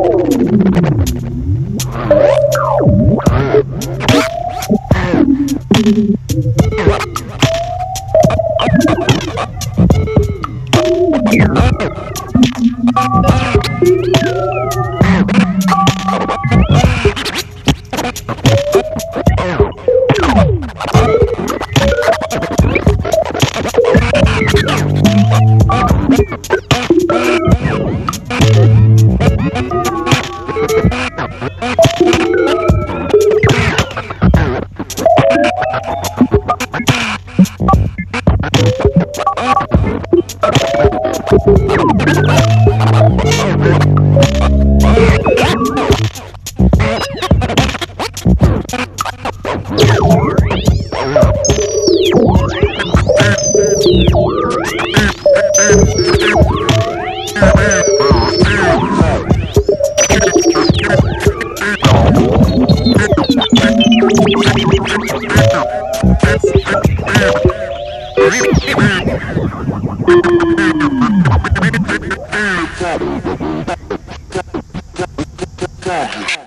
Oh, my God. Yeah. Yeah.